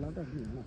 来半十年了